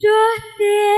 Trước tiên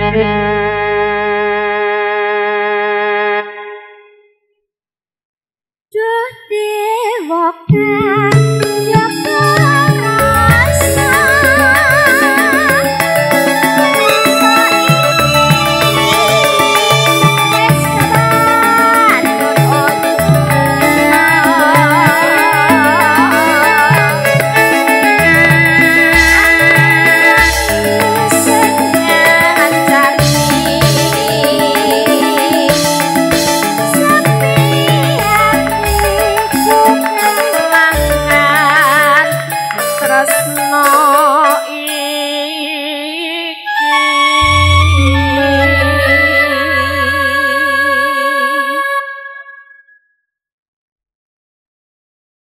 Duh dewokan